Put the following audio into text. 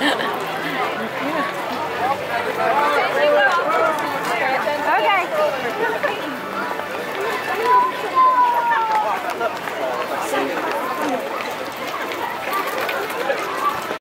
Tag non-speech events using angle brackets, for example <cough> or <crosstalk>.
Yeah. <laughs>